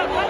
Go, go, go.